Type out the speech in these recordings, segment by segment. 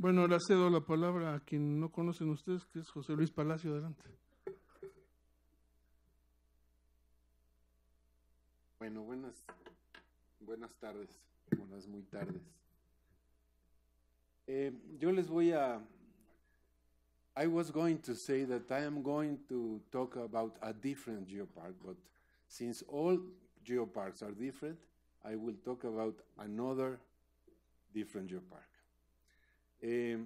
Bueno, le cedo la palabra a quien no conocen ustedes, que es José Luis Palacio. Adelante. Bueno, buenas, buenas tardes, buenas muy tardes. Eh, yo les voy a. I was going to say that I am going to talk about a different geopark, but since all geoparks are different, I will talk about another different geopark. Eh,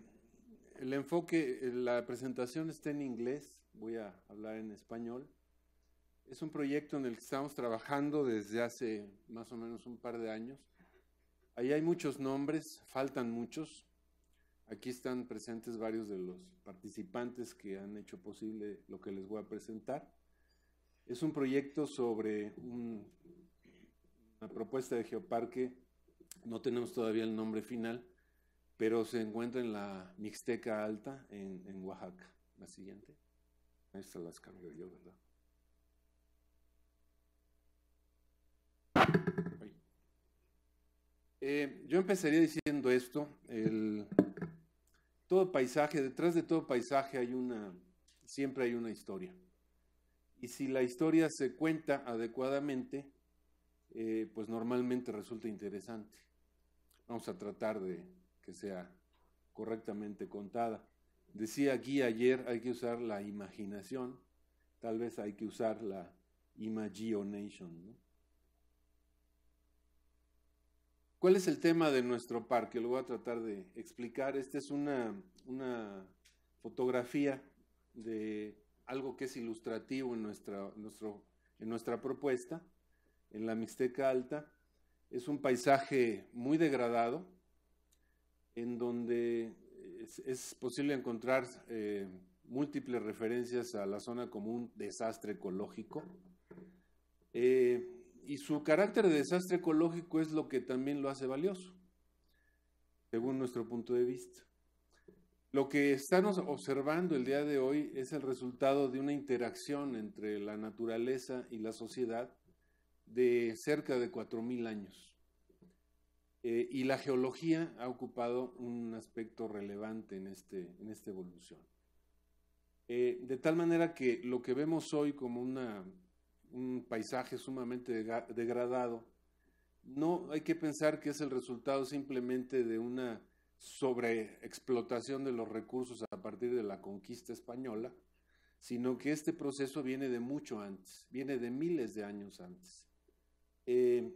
el enfoque, la presentación está en inglés, voy a hablar en español. Es un proyecto en el que estamos trabajando desde hace más o menos un par de años. Ahí hay muchos nombres, faltan muchos. Aquí están presentes varios de los participantes que han hecho posible lo que les voy a presentar. Es un proyecto sobre una propuesta de geoparque, no tenemos todavía el nombre final, pero se encuentra en la Mixteca Alta, en, en Oaxaca. La siguiente. Esta las cambio yo, ¿verdad? Eh, yo empezaría diciendo esto, el, todo paisaje, detrás de todo paisaje hay una, siempre hay una historia. Y si la historia se cuenta adecuadamente, eh, pues normalmente resulta interesante. Vamos a tratar de, que sea correctamente contada. Decía aquí ayer, hay que usar la imaginación, tal vez hay que usar la imagination. ¿Cuál es el tema de nuestro parque? Lo voy a tratar de explicar. Esta es una, una fotografía de algo que es ilustrativo en nuestra, nuestro, en nuestra propuesta, en la Mixteca Alta. Es un paisaje muy degradado, en donde es, posible encontrar eh, múltiples referencias a la zona como un desastre ecológico. Eh, y su carácter de desastre ecológico es lo que también lo hace valioso, según nuestro punto de vista. Lo que estamos observando el día de hoy es el resultado de una interacción entre la naturaleza y la sociedad de cerca de 4.000 años. Eh, y la geología ha ocupado un aspecto relevante en, este, en esta evolución. Eh, de tal manera que lo que vemos hoy como una, un paisaje sumamente degradado, no hay que pensar que es el resultado simplemente de una sobreexplotación de los recursos a partir de la conquista española, sino que este proceso viene de mucho antes, viene de miles de años antes. Eh,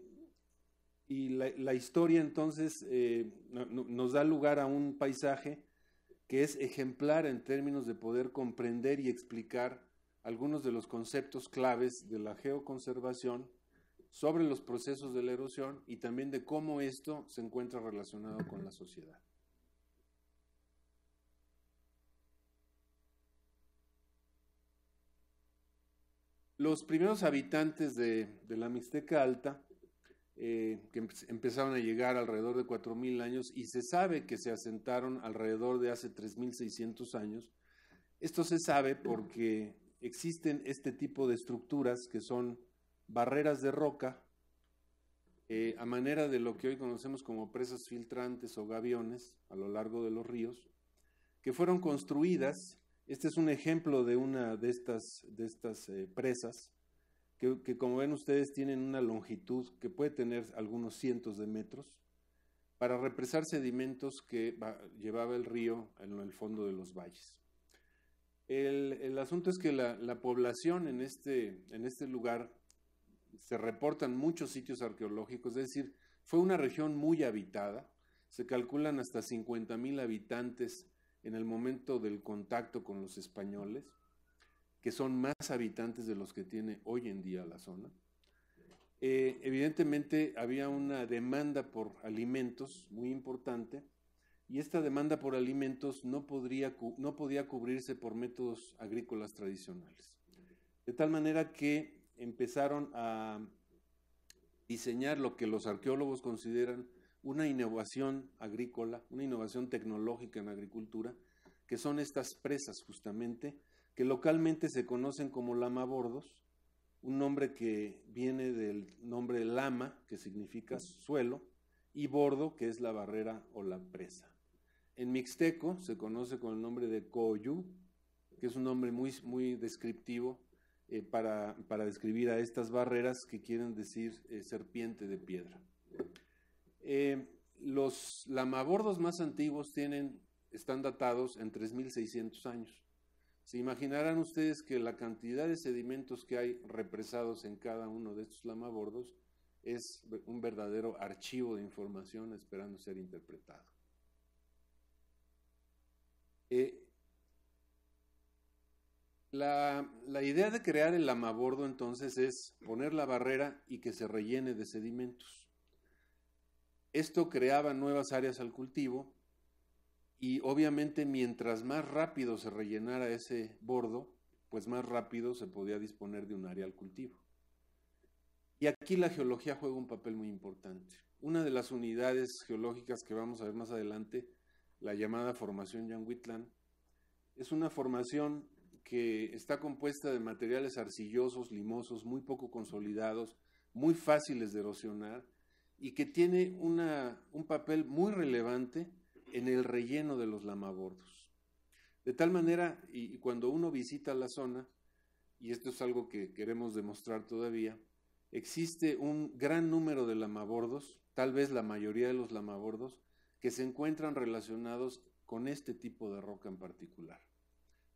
y la, historia entonces eh, nos da lugar a un paisaje que es ejemplar en términos de poder comprender y explicar algunos de los conceptos claves de la geoconservación sobre los procesos de la erosión y también de cómo esto se encuentra relacionado con la sociedad. Los primeros habitantes de la Mixteca Alta eh, que empezaron a llegar alrededor de 4.000 años y se sabe que se asentaron alrededor de hace 3.600 años. Esto se sabe porque existen este tipo de estructuras que son barreras de roca eh, a manera de lo que hoy conocemos como presas filtrantes o gaviones a lo largo de los ríos, que fueron construidas. Este es un ejemplo de una de estas, de estas eh, presas que, como ven ustedes tienen una longitud que puede tener algunos cientos de metros para represar sedimentos que llevaba el río en el fondo de los valles. El, asunto es que la, población en este, en este lugar se reportan muchos sitios arqueológicos, es decir, fue una región muy habitada, se calculan hasta 50 mil habitantes en el momento del contacto con los españoles que son más habitantes de los que tiene hoy en día la zona. Eh, evidentemente había una demanda por alimentos muy importante y esta demanda por alimentos no, podría, no podía cubrirse por métodos agrícolas tradicionales. De tal manera que empezaron a diseñar lo que los arqueólogos consideran una innovación agrícola, una innovación tecnológica en agricultura, que son estas presas justamente, que localmente se conocen como lamabordos, un nombre que viene del nombre lama, que significa suelo, y bordo, que es la barrera o la presa. en mixteco se conoce con el nombre de Koyu, que es un nombre muy, muy descriptivo eh, para, para, describir a estas barreras que quieren decir eh, serpiente de piedra. Eh, los lamabordos más antiguos tienen, están datados en 3.600 años. Se imaginarán ustedes que la cantidad de sedimentos que hay represados en cada uno de estos lamabordos es un verdadero archivo de información esperando ser interpretado. La, idea de crear el lamabordo entonces es poner la barrera y que se rellene de sedimentos. Esto creaba nuevas áreas al cultivo y obviamente mientras más rápido se rellenara ese bordo, pues más rápido se podía disponer de un área al cultivo. Y aquí la geología juega un papel muy importante. Una de las unidades geológicas que vamos a ver más adelante, la llamada formación Yanguitlán, es una formación que está compuesta de materiales arcillosos, limosos, muy poco consolidados, muy fáciles de erosionar y que tiene una, un papel muy relevante en el relleno de los lamabordos. De tal manera, y, cuando uno visita la zona, y esto es algo que queremos demostrar todavía, existe un gran número de lamabordos, tal vez la mayoría de los lamabordos, que se encuentran relacionados con este tipo de roca en particular.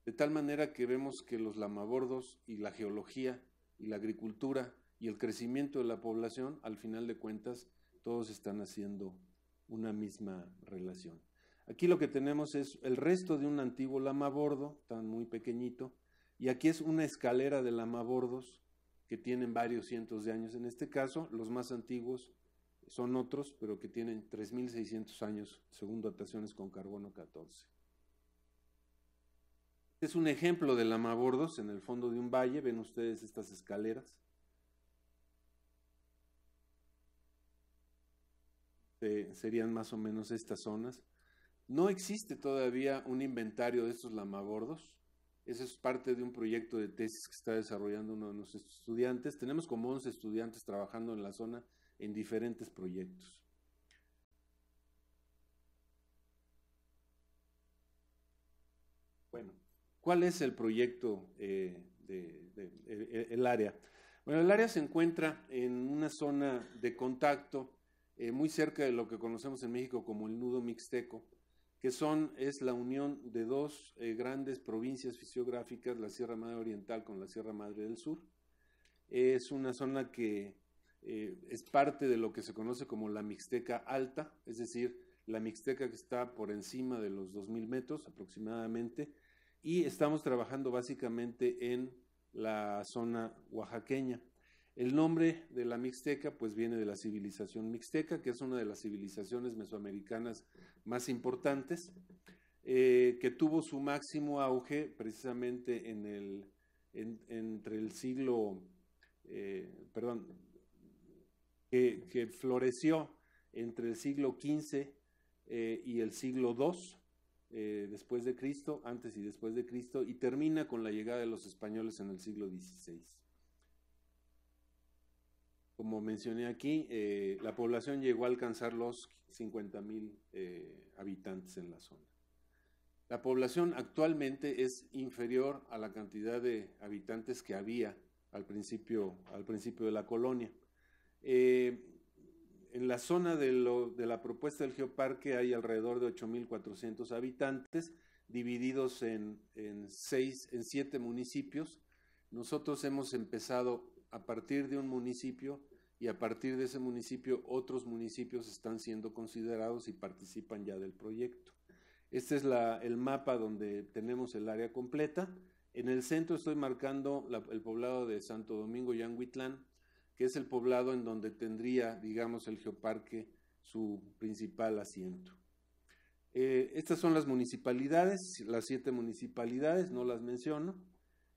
De tal manera que vemos que los lamabordos y la geología y la agricultura y el crecimiento de la población, al final de cuentas, todos están haciendo una misma relación. Aquí lo que tenemos es el resto de un antiguo lamabordo, tan muy pequeñito, y aquí es una escalera de lamabordos que tienen varios cientos de años. En este caso, los más antiguos son otros, pero que tienen 3.600 años, según dataciones con carbono 14. Es un ejemplo de lamabordos en el fondo de un valle. Ven ustedes estas escaleras. Serían más o menos estas zonas. No existe todavía un inventario de estos lamabordos. Eso es parte de un proyecto de tesis que está desarrollando uno de nuestros estudiantes. Tenemos como 11 estudiantes trabajando en la zona en diferentes proyectos. Bueno, ¿Cuál es el proyecto eh, del área? Bueno, el área se encuentra en una zona de contacto eh, muy cerca de lo que conocemos en México como el nudo mixteco, que son, es la unión de dos eh, grandes provincias fisiográficas, la Sierra Madre Oriental con la Sierra Madre del Sur. Es una zona que es parte de lo que se conoce como la Mixteca Alta, es decir, la Mixteca que está por encima de los 2.000 metros aproximadamente, y estamos trabajando básicamente en la zona oaxaqueña. El nombre de la Mixteca pues viene de la civilización mixteca, que es una de las civilizaciones mesoamericanas más importantes, eh, que tuvo su máximo auge precisamente en el, entre el siglo, eh, perdón, que, que, floreció entre el siglo XV eh, y el siglo II, después de Cristo, antes y después de Cristo, y termina con la llegada de los españoles en el siglo XVI. Como mencioné aquí, eh, la población llegó a alcanzar los 50 mil eh, habitantes en la zona. La población actualmente es inferior a la cantidad de habitantes que había al principio, al principio de la colonia en la zona de, la propuesta del geoparque hay alrededor de 8.400 habitantes, divididos en, seis, en siete municipios. Nosotros hemos empezado a partir de un municipio y a partir de ese municipio otros municipios están siendo considerados y participan ya del proyecto. Este es el mapa donde tenemos el área completa. En el centro estoy marcando el poblado de Santo Domingo Yanguitlán, que es el poblado en donde tendría, digamos, el geoparque su principal asiento. Eh, estas son las municipalidades, las siete municipalidades, no las menciono,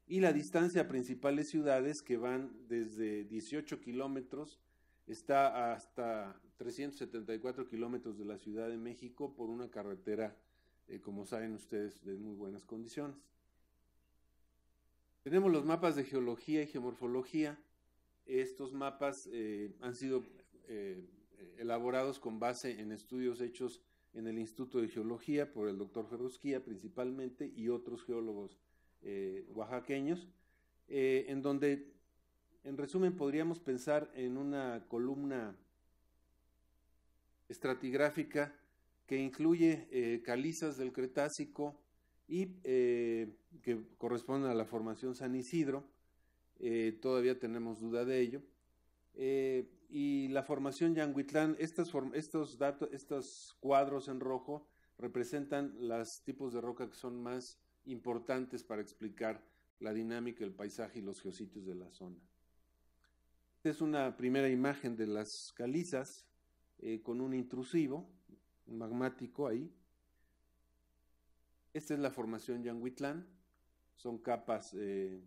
y la distancia a principales ciudades que van desde 18 kilómetros, está hasta 374 kilómetros de la Ciudad de México por una carretera, eh, como saben ustedes, de muy buenas condiciones. Tenemos los mapas de geología y geomorfología, estos mapas eh, han sido eh, elaborados con base en estudios hechos en el Instituto de Geología por el doctor Ferrusquía principalmente y otros geólogos eh, oaxaqueños, eh, en donde, en resumen, podríamos pensar en una columna estratigráfica que incluye eh, calizas del Cretácico y que corresponden a la formación San Isidro, todavía tenemos duda de ello, y la formación Yanguitlán, estos, datos, estos cuadros en rojo representan los tipos de roca que son más importantes para explicar la dinámica, el paisaje y los geositios de la zona. Esta es una primera imagen de las calizas eh, con un intrusivo, magmático ahí. Esta es la formación Yanguitlán, son capas, eh,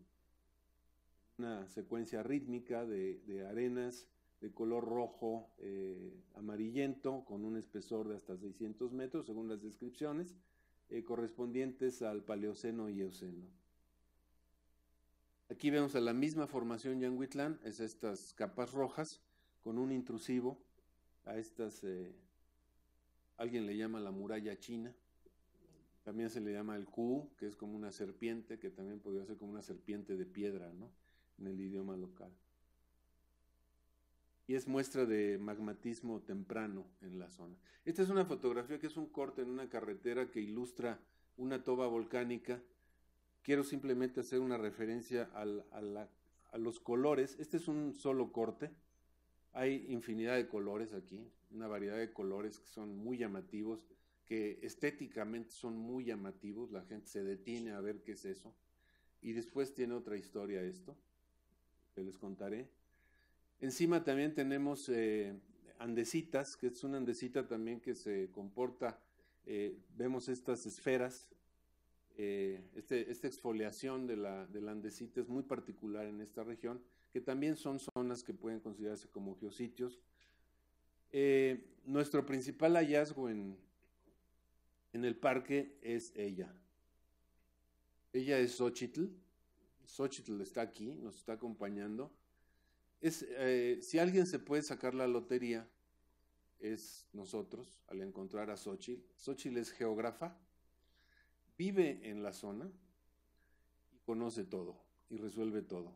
una secuencia rítmica de, arenas de color rojo eh, amarillento con un espesor de hasta 600 metros según las descripciones eh, correspondientes al Paleoceno y Eoceno. Aquí vemos a la misma formación Yanguitlán, es estas capas rojas, con un intrusivo a estas, eh, alguien le llama la muralla china, también se le llama el Ku, que es como una serpiente, que también podría ser como una serpiente de piedra, ¿no? En el idioma local y es muestra de magmatismo temprano en la zona. Esta es una fotografía que es un corte en una carretera que ilustra una toba volcánica. Quiero simplemente hacer una referencia a los colores. Este es un solo corte. Hay infinidad de colores aquí, una variedad de colores que son muy llamativos, que estéticamente son muy llamativos. La gente se detiene a ver qué es eso. Y después tiene otra historia esto, que les contaré. Encima también tenemos eh, andesitas, que es una andesita también que se comporta, eh, vemos estas esferas, eh, este, esta exfoliación de la, de la andesita es muy particular en esta región, que también son zonas que pueden considerarse como geositios. nuestro principal hallazgo en, en el parque es ella. Ella es Xochitl. Xochitl está aquí, nos está acompañando eh, si alguien se puede sacar la lotería, es nosotros, al encontrar a Xochitl. Xochitl es geógrafa, vive en la zona y conoce todo y resuelve todo.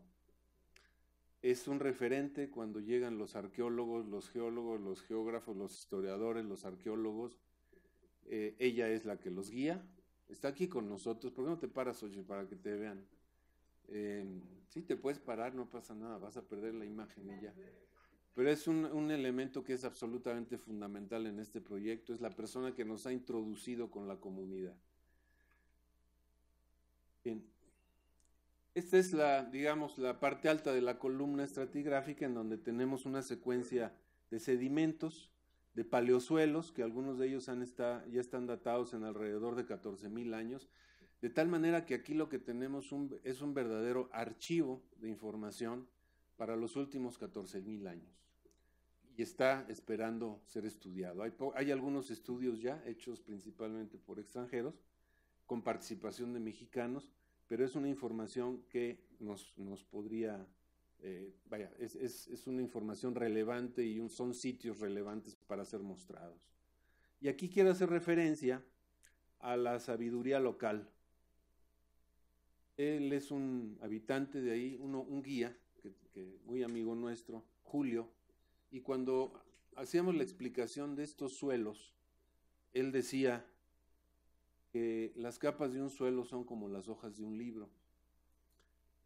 Es un referente cuando llegan los arqueólogos, los geólogos, los geógrafos, los historiadores, los arqueólogos. Eh, ella es la que los guía. Está aquí con nosotros. ¿Por qué no te paras, Xochitl, para que te vean? Eh, sí, te puedes parar, no pasa nada, vas a perder la imagen y ya. Pero es un, un, elemento que es absolutamente fundamental en este proyecto, es la persona que nos ha introducido con la comunidad. Bien. Esta es la, digamos, la parte alta de la columna estratigráfica en donde tenemos una secuencia de sedimentos, de paleosuelos, que algunos de ellos han está, ya están datados en alrededor de 14.000 años, de tal manera que aquí lo que tenemos es un verdadero archivo de información para los últimos 14.000 años. Y está esperando ser estudiado. Hay, algunos estudios ya hechos principalmente por extranjeros, con participación de mexicanos, pero es una información que nos, nos podría, eh, vaya, es, es, una información relevante y son sitios relevantes para ser mostrados. Y aquí quiero hacer referencia a la sabiduría local él es un habitante de ahí, uno, un guía, que, muy amigo nuestro, Julio, y cuando hacíamos la explicación de estos suelos, él decía que las capas de un suelo son como las hojas de un libro.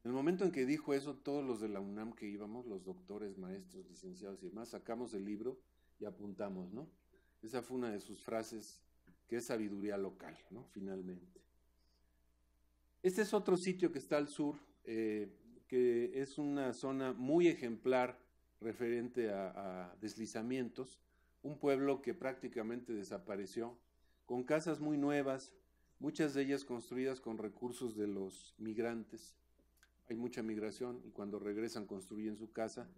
En el momento en que dijo eso, todos los de la UNAM que íbamos, los doctores, maestros, licenciados y demás, sacamos el libro y apuntamos, ¿no? Esa fue una de sus frases, que es sabiduría local, ¿no? Finalmente. Este es otro sitio que está al sur, eh, que es una zona muy ejemplar referente a, deslizamientos, un pueblo que prácticamente desapareció, con casas muy nuevas, muchas de ellas construidas con recursos de los migrantes. Hay mucha migración y cuando regresan construyen su casa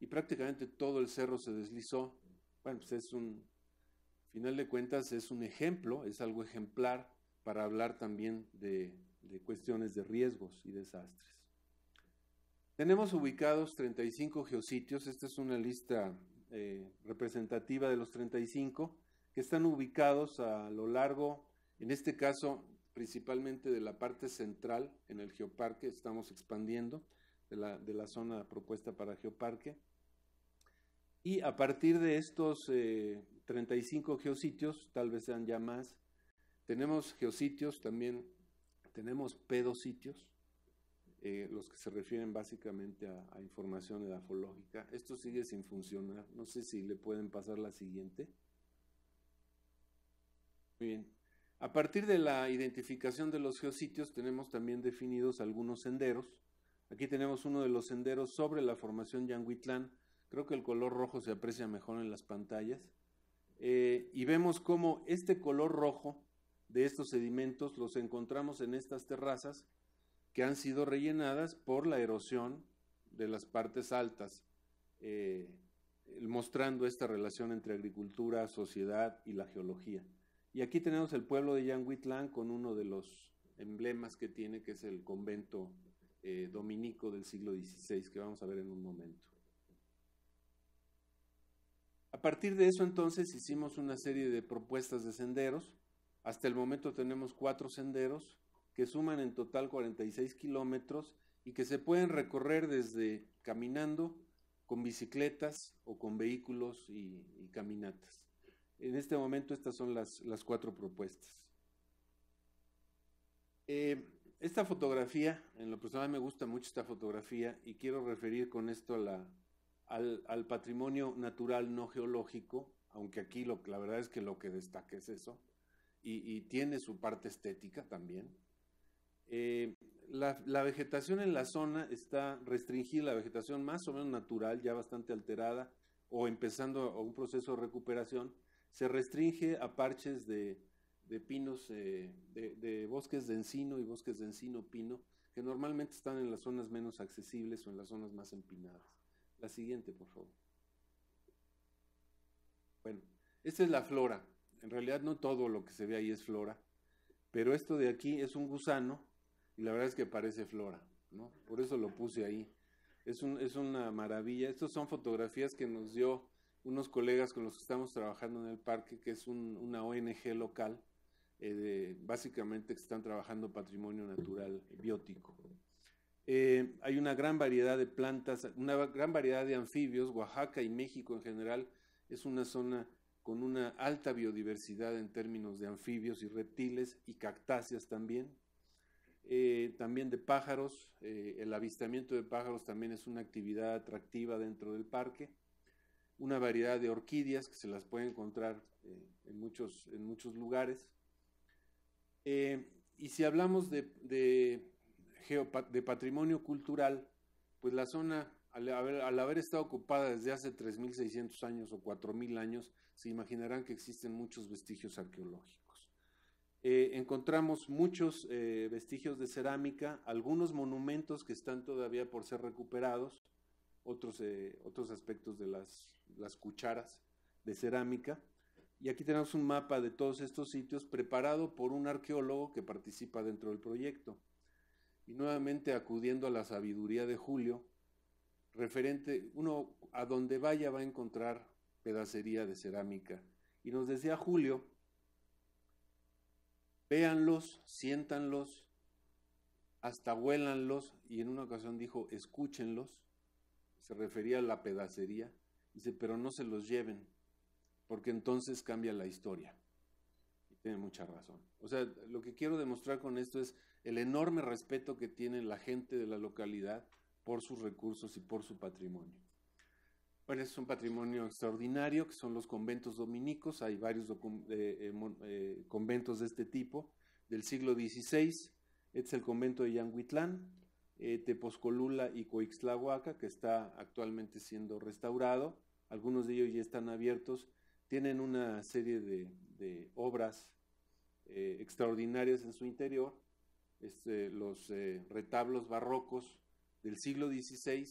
y prácticamente todo el cerro se deslizó. Bueno, pues es un, final de cuentas, es un ejemplo, es algo ejemplar para hablar también de, de cuestiones de riesgos y desastres. Tenemos ubicados 35 geositios, esta es una lista eh, representativa de los 35, que están ubicados a lo largo, en este caso, principalmente de la parte central en el geoparque, estamos expandiendo de la, de la zona propuesta para geoparque. Y a partir de estos 35 eh, geositios, tal vez sean ya más, tenemos geositios también, tenemos pedositios, eh, los que se refieren básicamente a, información edafológica. Esto sigue sin funcionar. No sé si le pueden pasar la siguiente. Muy bien. A partir de la identificación de los geositios tenemos también definidos algunos senderos. Aquí tenemos uno de los senderos sobre la formación Yanguitlán. Creo que el color rojo se aprecia mejor en las pantallas. Eh, y vemos cómo este color rojo de estos sedimentos los encontramos en estas terrazas que han sido rellenadas por la erosión de las partes altas, eh, mostrando esta relación entre agricultura, sociedad y la geología. Y aquí tenemos el pueblo de Yanguitlán con uno de los emblemas que tiene, que es el convento eh, dominico del siglo XVI, que vamos a ver en un momento. A partir de eso entonces hicimos una serie de propuestas de senderos. Hasta el momento tenemos cuatro senderos que suman en total 46 kilómetros y que se pueden recorrer desde caminando, con bicicletas o con vehículos y, caminatas. En este momento estas son las, las cuatro propuestas. Eh, esta fotografía, en lo personal me gusta mucho esta fotografía y quiero referir con esto al, patrimonio natural no geológico, aunque aquí lo, la verdad es que lo que destaca es eso, y, y tiene su parte estética también. Eh, la, vegetación en la zona está restringida, la vegetación más o menos natural, ya bastante alterada, o empezando un proceso de recuperación, se restringe a parches de, pinos, eh, de, bosques de encino y bosques de encino pino, que normalmente están en las zonas menos accesibles o en las zonas más empinadas. La siguiente, por favor. Bueno, esta es la flora. En realidad no todo lo que se ve ahí es flora, pero esto de aquí es un gusano y la verdad es que parece flora, ¿no? Por eso lo puse ahí. Es, un, es una maravilla. Estas son fotografías que nos dio unos colegas con los que estamos trabajando en el parque, que es una ONG local, eh, básicamente que están trabajando patrimonio natural biótico. Eh, hay una gran variedad de plantas, una gran variedad de anfibios. Oaxaca y México en general es una zona con una alta biodiversidad en términos de anfibios y reptiles y cactáceas también. Eh, también de pájaros, eh, el avistamiento de pájaros también es una actividad atractiva dentro del parque, una variedad de orquídeas que se las puede encontrar eh, en, muchos, en muchos lugares. y si hablamos de, de, de, patrimonio cultural, pues la zona, al haber, estado ocupada desde hace 3.600 años o 4.000 años, se imaginarán que existen muchos vestigios arqueológicos. Eh, encontramos muchos eh, vestigios de cerámica, algunos monumentos que están todavía por ser recuperados, otros, eh, otros aspectos de las, las cucharas de cerámica. Y aquí tenemos un mapa de todos estos sitios preparado por un arqueólogo que participa dentro del proyecto. Y nuevamente acudiendo a la sabiduría de Julio, referente, uno a donde vaya va a encontrar pedacería de cerámica. Y nos decía Julio véanlos, siéntanlos, hasta huélanlos, y en una ocasión dijo, escúchenlos, se refería a la pedacería, dice, pero no se los lleven, porque entonces cambia la historia. Y tiene mucha razón. O sea, lo que quiero demostrar con esto es el enorme respeto que tiene la gente de la localidad por sus recursos y por su patrimonio. Bueno, es un patrimonio extraordinario, que son los conventos dominicos. Hay varios eh, eh, eh, conventos de este tipo del siglo XVI. Este es el convento de Yanguitlán, Tepozcolula y Coixtlahuaca, que está actualmente siendo restaurado. Algunos de ellos ya están abiertos. Tienen una serie de, obras extraordinarias en su interior. Este, los retablos barrocos del siglo XVI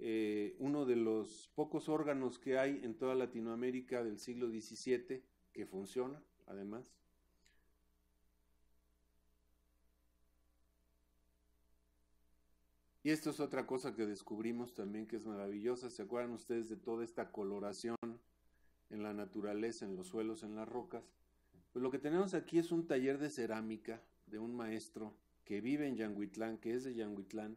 eh, uno de los pocos órganos que hay en toda Latinoamérica del siglo XVII que funciona, además. Y esto es otra cosa que descubrimos también que es maravillosa. ¿Se acuerdan ustedes de toda esta coloración en la naturaleza, en los suelos, en las rocas. Pues lo que tenemos aquí es un taller de cerámica de un maestro que vive en Yanguitlán, que es de Yanguitlán,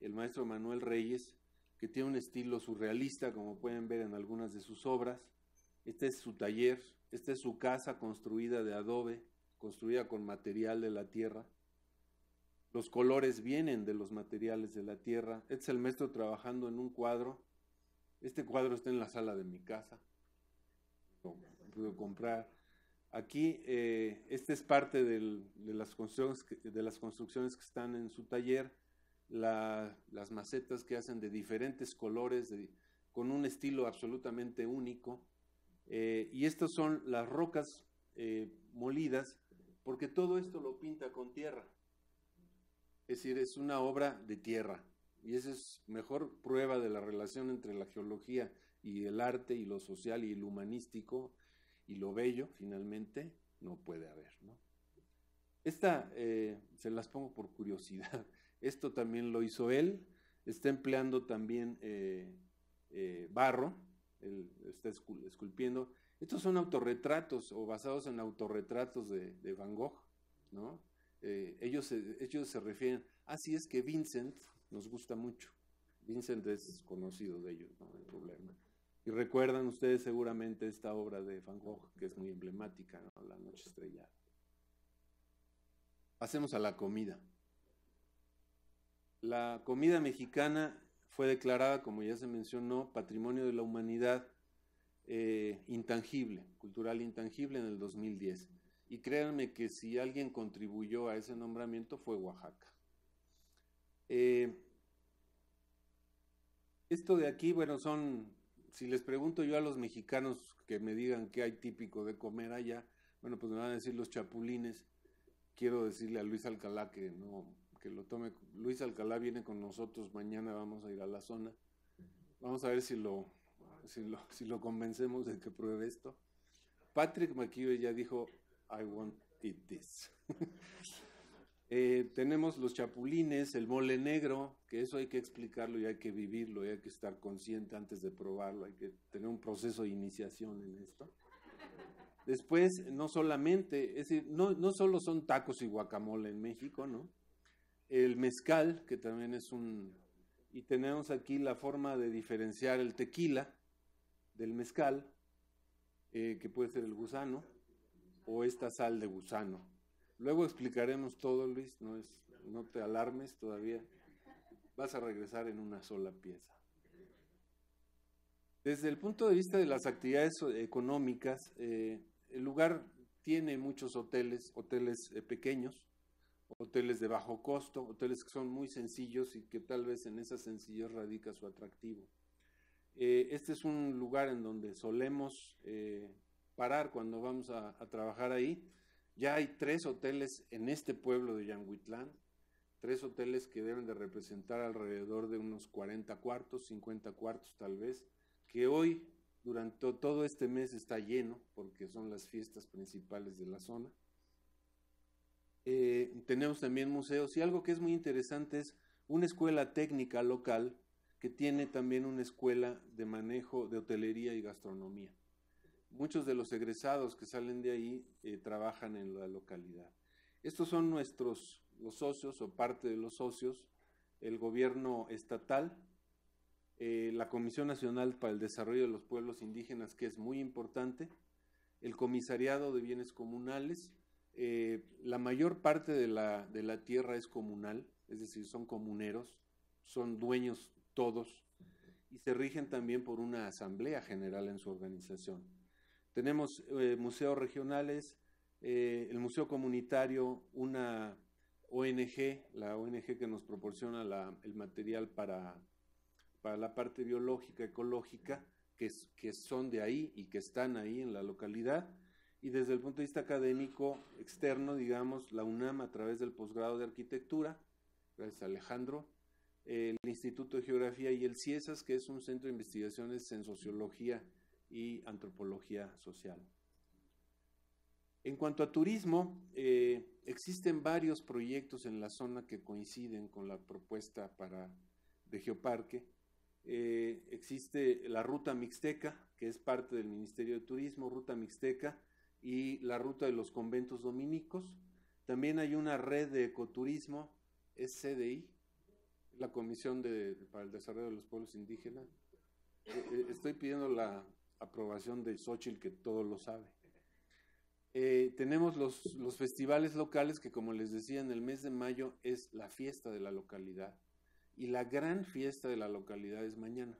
el maestro Manuel Reyes, que tiene un estilo surrealista, como pueden ver en algunas de sus obras. Este es su taller, esta es su casa construida de adobe, construida con material de la tierra. Los colores vienen de los materiales de la tierra. Este es el maestro trabajando en un cuadro. Este cuadro está en la sala de mi casa. Puedo comprar. Aquí, eh, esta es parte de las construcciones que están en su taller. Las macetas que hacen de diferentes colores, con un estilo absolutamente único. Eh, y estas son las rocas eh, molidas, porque todo esto lo pinta con tierra. Es decir, es una obra de tierra. Y esa es mejor prueba de la relación entre la geología y el arte y lo social y lo humanístico y lo bello, finalmente, no puede haber. ¿no? Esta eh, se las pongo por curiosidad. Esto también lo hizo él. Está empleando también eh, eh, barro. Él está esculpiendo. Estos son autorretratos o basados en autorretratos de, Van Gogh. ¿no? Eh, ellos, ellos se refieren, así es que Vincent nos gusta mucho. Vincent es conocido de ellos, no hay problema. Y recuerdan ustedes seguramente esta obra de Van Gogh, que es muy emblemática, La Noche Estrellada. Pasemos a la comida. La comida mexicana fue declarada, como ya se mencionó, Patrimonio de la Humanidad eh, intangible, cultural intangible en el 2010. Y créanme que si alguien contribuyó a ese nombramiento fue Oaxaca. Eh, esto de aquí, bueno, son, si les pregunto yo a los mexicanos que me digan qué hay típico de comer allá, bueno, pues me van a decir los chapulines. Quiero decirle a Luis Alcalá que no, Luis Alcalá viene con nosotros, mañana vamos a ir a la zona. Vamos a ver si lo, si lo, si lo convencemos de que pruebe esto. Patrick McKeown ya dijo, I want eat this. Eh, tenemos los chapulines, el mole negro, que eso hay que explicarlo y hay que vivirlo, y hay que estar consciente antes de probarlo, hay que tener un proceso de iniciación en esto. Después, no solamente, es decir, no, no solo son tacos y guacamole en México, ¿no? El mezcal, que también es un... Y tenemos aquí la forma de diferenciar el tequila del mezcal, eh, que puede ser el gusano o esta sal de gusano. Luego explicaremos todo, Luis, no, es, no te alarmes todavía. Vas a regresar en una sola pieza. Desde el punto de vista de las actividades económicas, eh, el lugar tiene muchos hoteles, hoteles eh, pequeños, hoteles de bajo costo, hoteles que son muy sencillos y que tal vez en esa sencillez radica su atractivo. Eh, este es un lugar en donde solemos parar cuando vamos a, trabajar ahí. Ya hay tres hoteles en este pueblo de Yanguitlán, tres hoteles que deben de representar alrededor de unos 40 cuartos, 50 cuartos tal vez, que hoy durante todo este mes está lleno porque son las fiestas principales de la zona. Eh, tenemos también museos y algo que es muy interesante es una escuela técnica local que tiene también una escuela de manejo de hotelería y gastronomía muchos de los egresados que salen de ahí eh, trabajan en la localidad. Estos son nuestros los socios o parte de los socios, el gobierno estatal, eh, la Comisión Nacional para el Desarrollo de los Pueblos Indígenas, que es muy importante, el Comisariado de Bienes Comunales, eh, la mayor parte de la, de la tierra es comunal, es decir, son comuneros, son dueños todos y se rigen también por una asamblea general en su organización. Tenemos eh, museos regionales, eh, el Museo Comunitario, una ONG, la ONG que nos proporciona el material para, para la parte biológica, ecológica, que, que son de ahí y que están ahí en la localidad. Y desde el punto de vista académico externo, digamos, la UNAM a través del posgrado de arquitectura, gracias a Alejandro, el Instituto de Geografía y el CIESAS, que es un centro de investigaciones en sociología y antropología social. En cuanto a turismo, eh, existen varios proyectos en la zona que coinciden con la propuesta para, de Geoparque. Eh, existe la ruta mixteca, que es parte del Ministerio de Turismo, ruta mixteca, y la ruta de los conventos dominicos. También hay una red de ecoturismo, es CDI, la Comisión para el Desarrollo de los Pueblos Indígenas. Eh, eh, estoy pidiendo la aprobación de Xochitl, que todo lo sabe. Eh, tenemos los, los festivales locales que, como les decía, en el mes de mayo es la fiesta de la localidad. Y la gran fiesta de la localidad es mañana.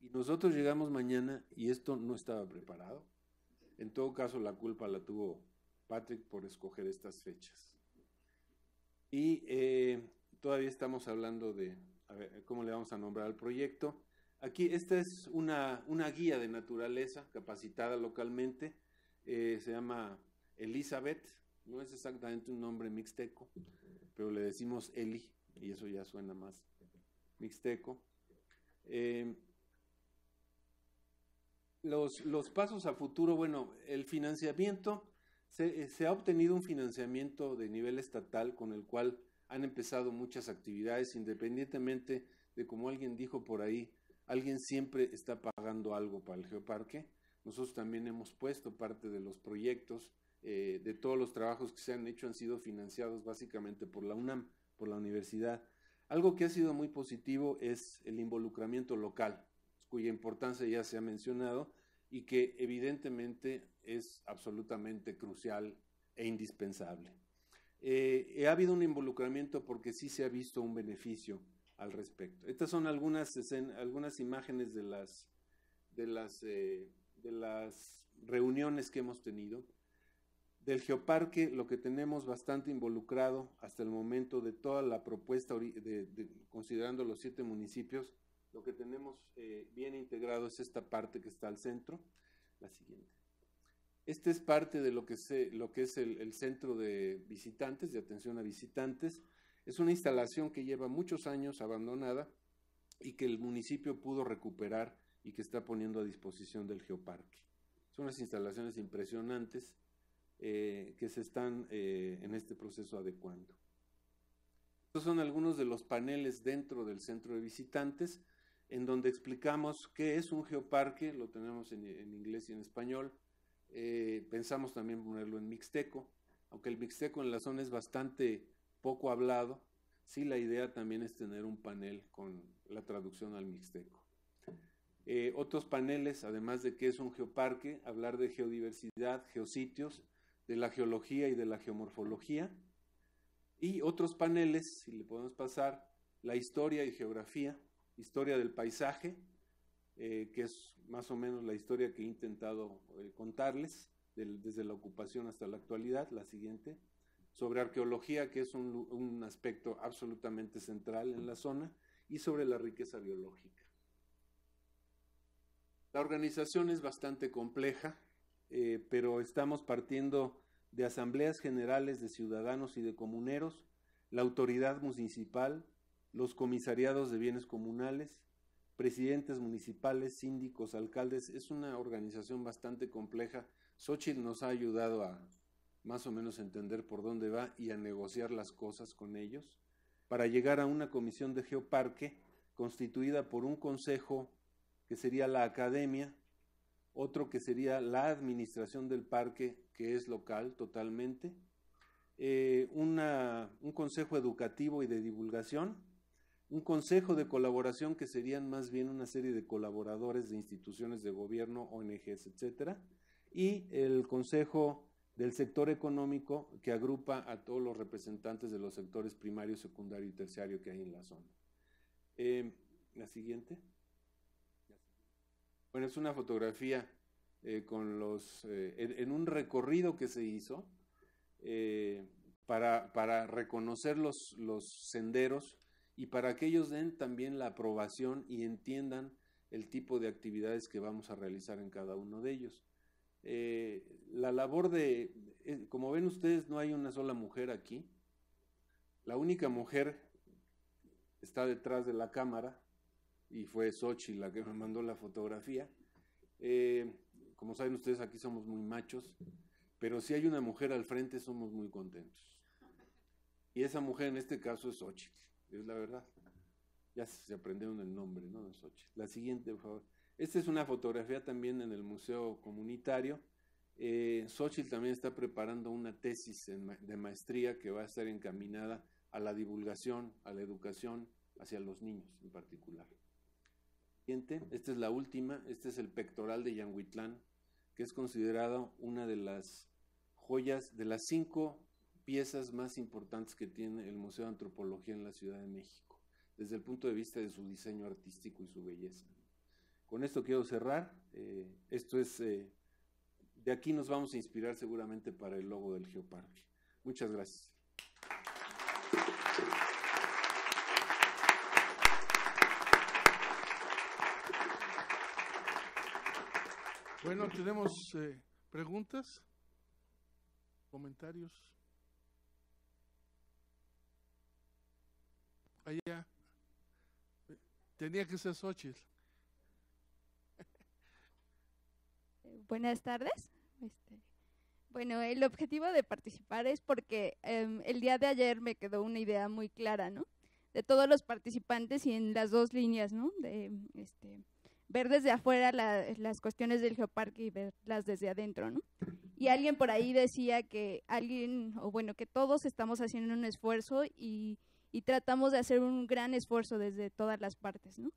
Y nosotros llegamos mañana y esto no estaba preparado. En todo caso, la culpa la tuvo Patrick por escoger estas fechas. Y eh, todavía estamos hablando de cómo le vamos a nombrar al proyecto. Aquí, esta es una, una guía de naturaleza capacitada localmente. Eh, se llama Elizabeth. No es exactamente un nombre mixteco, pero le decimos Eli, y eso ya suena más mixteco. Eh, los, los, pasos a futuro, bueno, el financiamiento, se, se, ha obtenido un financiamiento de nivel estatal con el cual han empezado muchas actividades, independientemente de como alguien dijo por ahí, alguien siempre está pagando algo para el geoparque. Nosotros también hemos puesto parte de los proyectos, eh, de todos los trabajos que se han hecho han sido financiados básicamente por la UNAM, por la universidad. Algo que ha sido muy positivo es el involucramiento local, cuya importancia ya se ha mencionado y que evidentemente es absolutamente crucial e indispensable. Eh, ha habido un involucramiento porque sí se ha visto un beneficio al respecto. Estas son algunas, algunas imágenes de las, de, las, eh, de las reuniones que hemos tenido. Del geoparque, lo que tenemos bastante involucrado hasta el momento de toda la propuesta, de, considerando los siete municipios, lo que tenemos eh, bien integrado es esta parte que está al centro. La siguiente. Este es parte de lo que, lo que es el, centro de visitantes, de atención a visitantes. Es una instalación que lleva muchos años abandonada y que el municipio pudo recuperar y que está poniendo a disposición del geoparque. Son unas instalaciones impresionantes eh, que se están eh, en este proceso adecuando. Estos son algunos de los paneles dentro del centro de visitantes en donde explicamos qué es un geoparque, lo tenemos en inglés y en español, eh, pensamos también ponerlo en mixteco, aunque el mixteco en la zona es bastante poco hablado, sí la idea también es tener un panel con la traducción al mixteco. Eh, otros paneles, además de que es un geoparque, hablar de geodiversidad, geositios, de la geología y de la geomorfología. Y otros paneles, si le podemos pasar, la historia y geografía, historia del paisaje, eh, que es más o menos la historia que he intentado eh, contarles desde la ocupación hasta la actualidad, la siguiente, sobre arqueología, que es un, un, aspecto absolutamente central en la zona, y sobre la riqueza biológica. La organización es bastante compleja, eh, pero estamos partiendo de asambleas generales de ciudadanos y de comuneros, la autoridad municipal, los comisariados de bienes comunales, presidentes municipales, síndicos, alcaldes. Es una organización bastante compleja. Xochitl nos ha ayudado a más o menos entender por dónde va y a negociar las cosas con ellos para llegar a una comisión de geoparque constituida por un consejo que sería la academia, otro que sería la administración del parque, que es local totalmente, eh, un consejo educativo y de divulgación, un consejo de colaboración que serían más bien una serie de colaboradores de instituciones de gobierno, ONGs, etcétera, y el consejo del sector económico que agrupa a todos los representantes de los sectores primario, secundario y terciario que hay en la zona. Eh, la siguiente. Bueno, es una fotografía eh, con los eh, en, un recorrido que se hizo para, para, reconocer los, los senderos y para que ellos den también la aprobación y entiendan el tipo de actividades que vamos a realizar en cada uno de ellos. Eh, la labor de, eh, como ven ustedes, no hay una sola mujer aquí. La única mujer está detrás de la cámara y fue Sochi la que me mandó la fotografía. Eh, como saben ustedes, aquí somos muy machos, pero si hay una mujer al frente somos muy contentos. Y esa mujer en este caso es Xochitl es la verdad. Ya se aprendieron el nombre, ¿no? De Xochitl. La siguiente, por favor. Esta es una fotografía también en el Museo Comunitario. Eh, Xochitl también está preparando una tesis de maestría que va a estar encaminada a la divulgación, a la educación hacia los niños en particular. Siguiente, esta es la última, este es el pectoral de Yanguitlán, que es considerado una de las joyas, de las cinco piezas más importantes que tiene el Museo de Antropología en la Ciudad de México, desde el punto de vista de su diseño artístico y su belleza. Con esto quiero cerrar. Eh, esto es, eh, de aquí nos vamos a inspirar seguramente para el logo del Geoparque. Muchas gracias. Bueno, tenemos eh, preguntas, comentarios. Allá. Tenía que ser Xochitl. Buenas tardes. Este, bueno, el objetivo de participar es porque em, el día de ayer me quedó una idea muy clara, ¿no? De todos los participantes y en las dos líneas, ¿no? De este, ver desde afuera las cuestiones del geoparque y verlas desde adentro, ¿no? Y alguien por ahí decía que alguien, o bueno, que todos estamos haciendo un esfuerzo y, y tratamos de hacer un gran esfuerzo desde todas las partes, ¿no?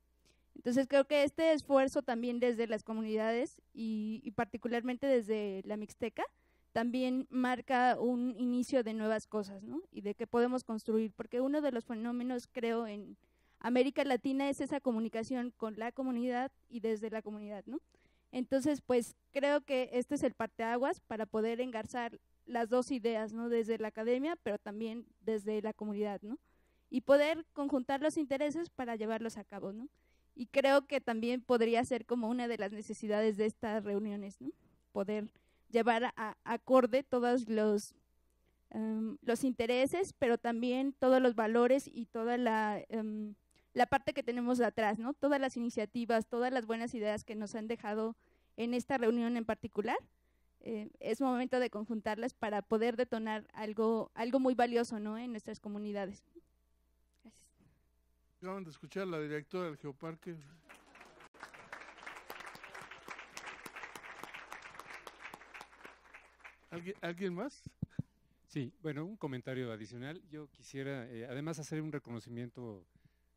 Entonces creo que este esfuerzo también desde las comunidades y, particularmente desde la Mixteca también marca un inicio de nuevas cosas, ¿no? Y de que podemos construir, porque uno de los fenómenos creo en América Latina es esa comunicación con la comunidad y desde la comunidad, ¿no? Entonces, pues creo que este es el parteaguas para poder engarzar las dos ideas, ¿no? Desde la academia, pero también desde la comunidad, ¿no? Y poder conjuntar los intereses para llevarlos a cabo, ¿no? Y creo que también podría ser como una de las necesidades de estas reuniones, ¿no? Poder llevar a, acorde todos los, em, los intereses, pero también todos los valores y toda la, em, la parte que tenemos atrás, ¿no? Todas las iniciativas, todas las buenas ideas que nos han dejado en esta reunión en particular. Eh, es momento de conjuntarlas para poder detonar algo, algo muy valioso, ¿no? En nuestras comunidades. Acaban de escuchar la directora del Geoparque. ¿Alguien, más? Sí, bueno, un comentario adicional. Yo quisiera, eh, además, hacer un reconocimiento,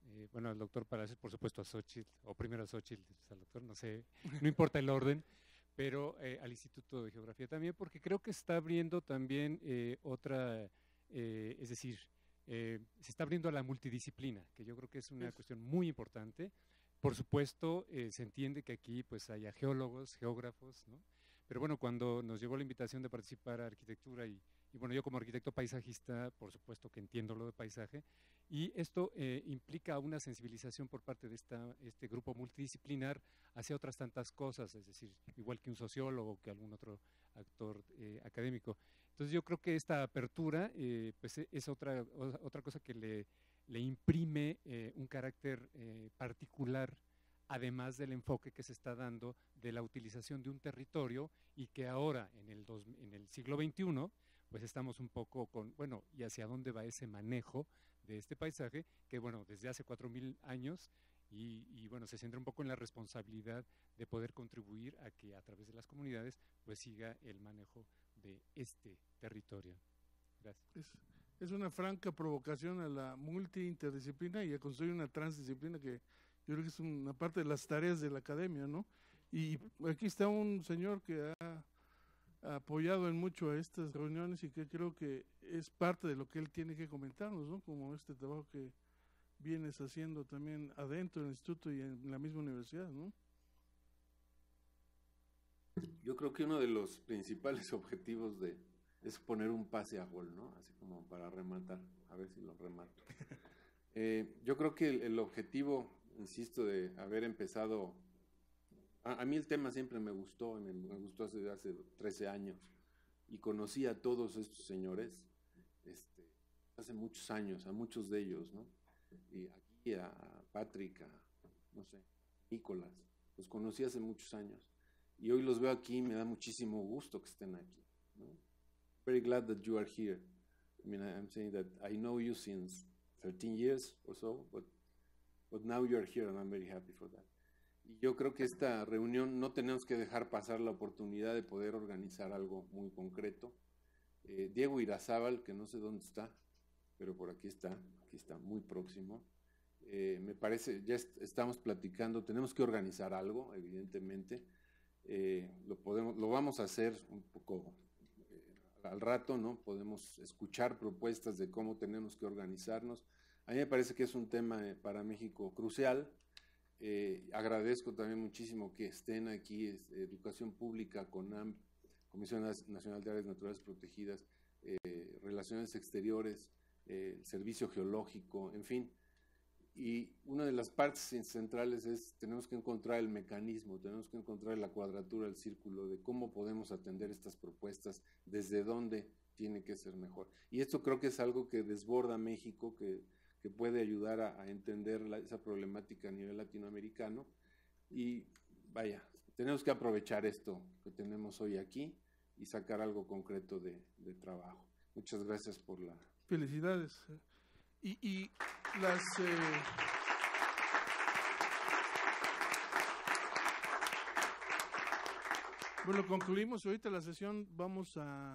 eh, bueno, al doctor Palacios, por supuesto, a Xochitl, o primero a Xochitl, al doctor, no sé, no importa el orden, pero eh, al Instituto de Geografía también, porque creo que está abriendo también otra, es decir, eh, se está abriendo a la multidisciplina, que yo creo que es una cuestión muy importante. Por supuesto, eh, se entiende que aquí pues haya geólogos, geógrafos, ¿no? Pero bueno, cuando nos llegó la invitación de participar a arquitectura y, bueno, yo como arquitecto paisajista, por supuesto que entiendo lo de paisaje, y esto eh, implica una sensibilización por parte de esta, este grupo multidisciplinar hacia otras tantas cosas, es decir, igual que un sociólogo, que algún otro actor académico. Entonces yo creo que esta apertura eh, pues e, es otra, otra cosa que le, le imprime eh, un carácter eh, particular, además del enfoque que se está dando de la utilización de un territorio y que ahora en el, en el siglo XXI pues estamos un poco con, bueno, y hacia dónde va ese manejo de este paisaje, que bueno, desde hace cuatro mil años y, y, bueno, se centra un poco en la responsabilidad de poder contribuir a que a través de las comunidades pues siga el manejo de este territorio. Gracias. Es, una franca provocación a la multi-interdisciplina y a construir una transdisciplina que yo creo que es una parte de las tareas de la academia, ¿no? Y aquí está un señor que ha apoyado en mucho a estas reuniones y que creo que es parte de lo que él tiene que comentarnos, ¿no? Como este trabajo que vienes haciendo también adentro del instituto y en la misma universidad, ¿no? Yo creo que uno de los principales objetivos de es poner un pase a gol, ¿no? Así como para rematar, a ver si lo remato. Eh, yo creo que el, objetivo, insisto, de haber empezado, a, mí el tema siempre me gustó, me, gustó hace, hace 13 años, y conocí a todos estos señores este, hace muchos años, a muchos de ellos, ¿no? Y aquí a Patrick, a, no sé, Nicolás, los conocí hace muchos años. Y hoy los veo aquí, me da muchísimo gusto que estén aquí. ¿no? Very glad that you are here. I mean, I'm saying that I know you since 13 years or so, but but now you're here and I'm very happy for that. Y yo creo que esta reunión no tenemos que dejar pasar la oportunidad de poder organizar algo muy concreto. Eh, Diego Irazábal, que no sé dónde está, pero por aquí está, aquí está muy próximo. Eh, me parece, ya est estamos platicando, tenemos que organizar algo, evidentemente. Eh, lo, podemos, lo vamos a hacer un poco eh, al rato, ¿no? Podemos escuchar propuestas de cómo tenemos que organizarnos. A mí me parece que es un tema eh, para México crucial. Eh, agradezco también muchísimo que estén aquí Educación Pública, CONAM, Comisión Nacional de Áreas Naturales Protegidas, Relaciones Exteriores, Servicio Geológico, en fin. Y una de las partes centrales es, tenemos que encontrar el mecanismo, tenemos que encontrar la cuadratura del círculo de cómo podemos atender estas propuestas, desde dónde tiene que ser mejor. Y esto creo que es algo que desborda México, que, que puede ayudar a, a entender la, esa problemática a nivel latinoamericano. Y vaya, tenemos que aprovechar esto que tenemos hoy aquí y sacar algo concreto de, de trabajo. Muchas gracias por la... Felicidades. Y, y las... Eh... Bueno, concluimos ahorita la sesión. Vamos a...